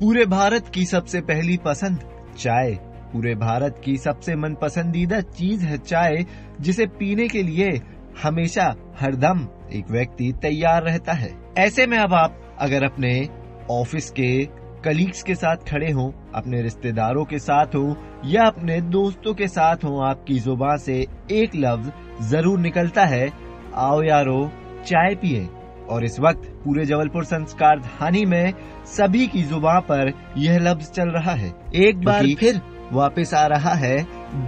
पूरे भारत की सबसे पहली पसंद चाय। पूरे भारत की सबसे मन पसंदीदा चीज़ है चाय, जिसे पीने के लिए हमेशा हरदम एक व्यक्ति तैयार रहता है। ऐसे में अब आप अगर अपने ऑफ़िस के कलीग्स के साथ खड़े हों, अपने रिश्तेदारों के साथ हो, या अपने दोस्तों के साथ हो, आपकी ज़ुबान से एक लफ्ज ज़रूर निकलता है, आओ यारो, चाय पिए। और इस वक्त पूरे जबलपुर संस्कार धानी में सभी की ज़ुबान पर यह लफ्ज चल रहा है। एक बार फिर वापस आ रहा है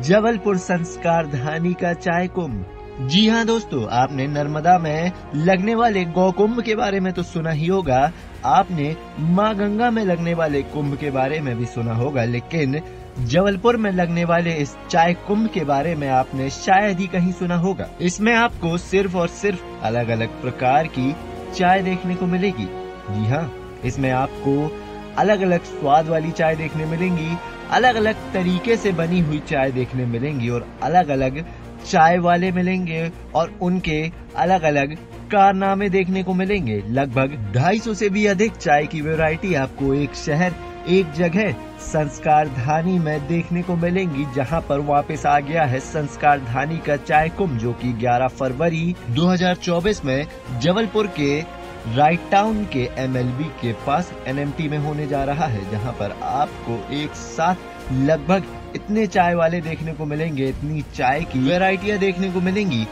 जबलपुर संस्कार धानी का चाय कुंभ जी हाँ दोस्तों आपने नर्मदा में लगने वाले गौकुंभ के बारे में तो सुना ही होगा। आपने माँ गंगा में लगने वाले कुंभ के बारे में भी सुना होगा लेकिन जबलपुर में लगने वाले इस चाय कुंभ के बारे में आपने शायद ही कहीं सुना होगा। इसमें आपको सिर्फ़ और सिर्फ़ अलग अलग प्रकार की चाय देखने को मिलेगी। जी हाँ इसमें आपको अलग अलग स्वाद वाली चाय देखने मिलेंगी अलग अलग तरीके से बनी हुई चाय देखने मिलेंगी और अलग अलग चाय वाले मिलेंगे और उनके अलग अलग कारनामे देखने को मिलेंगे। लगभग 250 से भी अधिक चाय की वैरायटी आपको एक शहर एक जगह संस्कार धानी में देखने को मिलेंगी, जहाँ पर वापस आ गया है संस्कार धानी का चाय कुंभ, जो कि 11 फरवरी 2024 में जबलपुर के राइट टाउन के एमएलबी के पास एनएमटी में होने जा रहा है, जहाँ पर आपको एक साथ लगभग इतने चाय वाले देखने को मिलेंगे, इतनी चाय की वेराइटियाँ देखने को मिलेंगी।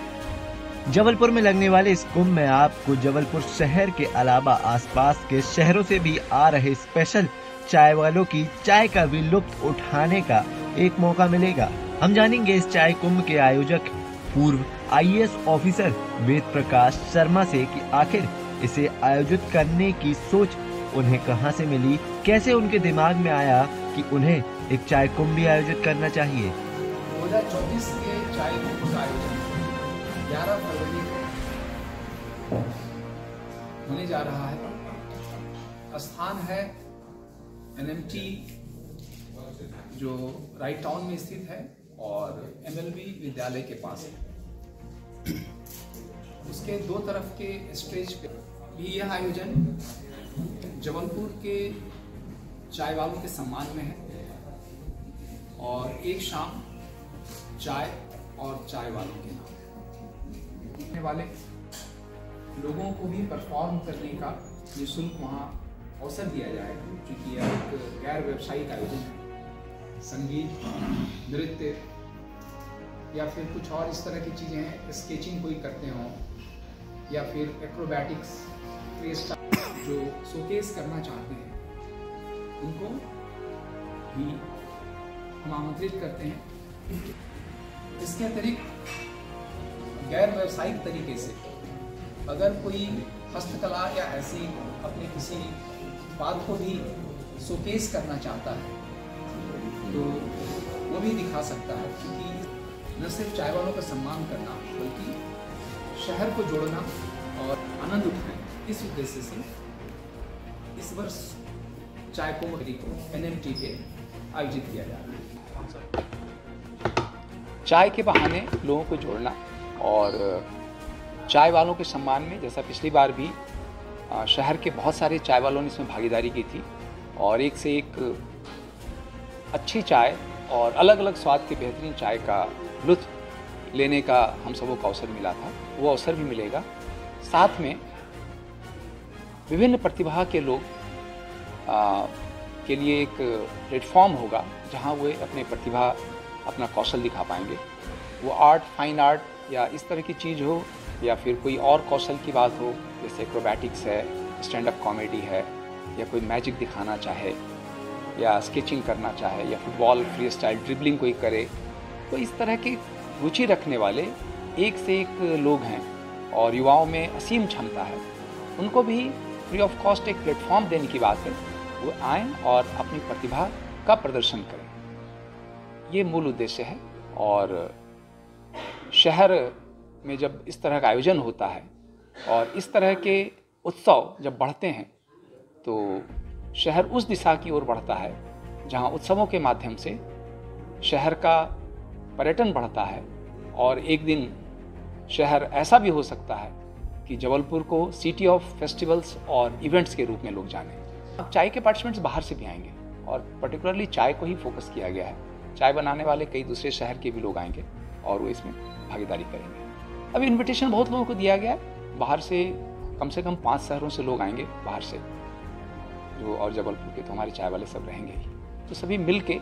जबलपुर में लगने वाले इस कुंभ में आपको जबलपुर शहर के अलावा आसपास के शहरों से भी आ रहे स्पेशल चाय वालों की चाय का भी लुत्फ उठाने का एक मौका मिलेगा। हम जानेंगे इस चाय कुंभ के आयोजक पूर्व आईएएस ऑफिसर वेद प्रकाश शर्मा से कि आखिर इसे आयोजित करने की सोच उन्हें कहाँ से मिली, कैसे उनके दिमाग में आया कि उन्हें एक चाय कुंभ भी आयोजित करना चाहिए। दो हज़ार चौबीस के चाय कुंभ का आयोजन ग्यारह फरवरी को होने जा रहा है। स्थान है एनएमटी जो राइट टाउन में स्थित है और एमएलबी विद्यालय के पास है। उसके दो तरफ़ के स्टेज पे भी यह आयोजन जबलपुर के चाय वालों के सम्मान में है और एक शाम चाय और चाय वालों के नाम वाले लोगों को भी परफॉर्म करने का निःशुल्क वहाँ अवसर दिया जाए, क्योंकि यह एक गैर व्यावसायिक आयोजन है। संगीत, नृत्य, या फिर कुछ और इस तरह की चीज़ें हैं, स्केचिंग कोई करते हों, या फिर एक्रोबैटिक्स जो शोकेस करना चाहते हैं, उनको भी हम आमंत्रित करते हैं। इसके अतिरिक्त गैर व्यवसायिक तरीके से अगर कोई हस्तकला या ऐसी अपने किसी बात को भी शोकेस करना चाहता है तो वो भी दिखा सकता है, क्योंकि न सिर्फ़ चाय वालों का सम्मान करना, बल्कि शहर को जोड़ना और आनंद उठाना। इस उद्देश्य से इस वर्ष चाय कुमरी को एन एम टी पे आयोजित किया जा रहा है। चाय के बहाने लोगों को जोड़ना और चाय वालों के सम्मान में जैसा पिछली बार भी शहर के बहुत सारे चाय वालों ने इसमें भागीदारी की थी और एक से एक अच्छी चाय और अलग अलग स्वाद के बेहतरीन चाय का लुत्फ लेने का हम सबों को अवसर मिला था। वो अवसर भी मिलेगा। साथ में विभिन्न प्रतिभा के लोग आ, के लिए एक प्लेटफॉर्म होगा जहाँ वे अपने प्रतिभा अपना कौशल दिखा पाएँगे। वो आर्ट फाइन आर्ट या इस तरह की चीज़ हो या फिर कोई और कौशल की बात हो, जैसे एक्रोबैटिक्स है स्टैंड अप कॉमेडी है, या कोई मैजिक दिखाना चाहे, या स्केचिंग करना चाहे, या फुटबॉल फ्री स्टाइल ड्रिबलिंग कोई करे तो इस तरह की रुचि रखने वाले एक से एक लोग हैं और युवाओं में असीम क्षमता है। उनको भी फ्री ऑफ़ कॉस्ट एक प्लेटफॉर्म देने की बात है। वो आए और अपनी प्रतिभा का प्रदर्शन करें। ये मूल उद्देश्य है और शहर में जब इस तरह का आयोजन होता है और इस तरह के उत्सव जब बढ़ते हैं तो शहर उस दिशा की ओर बढ़ता है जहाँ उत्सवों के माध्यम से शहर का पर्यटन बढ़ता है और एक दिन शहर ऐसा भी हो सकता है कि जबलपुर को सिटी ऑफ़ फेस्टिवल्स और इवेंट्स के रूप में लोग जाने। अब चाय के पार्टिसिपेंट्स बाहर से भी आएँगे और पर्टिकुलरली चाय को ही फोकस किया गया है। चाय बनाने वाले कई दूसरे शहर के भी लोग आएँगे और वो इसमें भागीदारी करेंगे। अब इनविटेशन बहुत लोगों को दिया गया है। बाहर से कम से कम पाँच शहरों से लोग आएँगे बाहर से, जो और जबलपुर के तो हमारे चाय वाले सब रहेंगे ही। तो सभी मिल के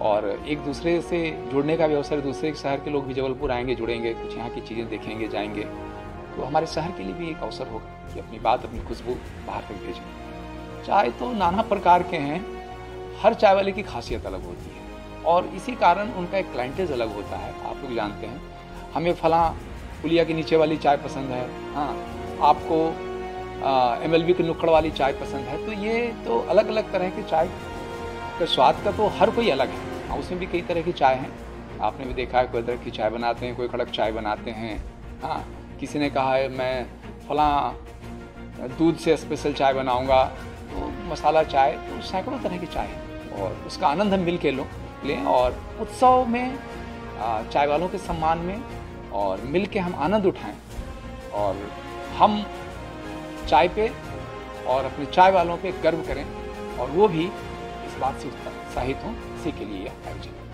और एक दूसरे से जुड़ने का भी अवसर, दूसरे शहर के लोग भी जबलपुर आएँगे, जुड़ेंगे, कुछ यहाँ की चीज़ें देखेंगे, जाएँगे तो हमारे शहर के लिए भी एक अवसर होगा कि अपनी बात, अपनी खुशबू बाहर तक भेजें। चाय तो नाना प्रकार के हैं, हर चाय वाले की खासियत अलग होती है। और इसी कारण उनका एक क्लाइंटेज अलग होता है, आप लोग जानते हैं। हमें फला पुलिया के नीचे वाली चाय पसंद है। हाँ आपको एम एल के नुक्कड़ वाली चाय पसंद है। तो ये तो अलग अलग तरह की चाय का स्वाद का तो हर कोई अलग है। हाँ उसमें भी कई तरह की चाय हैं। आपने भी देखा है, कोई तरह की चाय बनाते हैं, कोई कड़क चाय बनाते हैं। हाँ किसी ने कहा है, मैं फला दूध से स्पेशल चाय बनाऊँगा। तो मसाला चाय तो सैकड़ों तरह की चाय है। और उसका आनंद हम मिल के लो लें और उत्सव में चाय वालों के सम्मान में और मिल हम आनंद उठाएँ। और हम चाय पे और अपने चाय वालों पे गर्व करें। और वो भी इस बात से उत्साहित हों, इसी के लिए यह आयोजन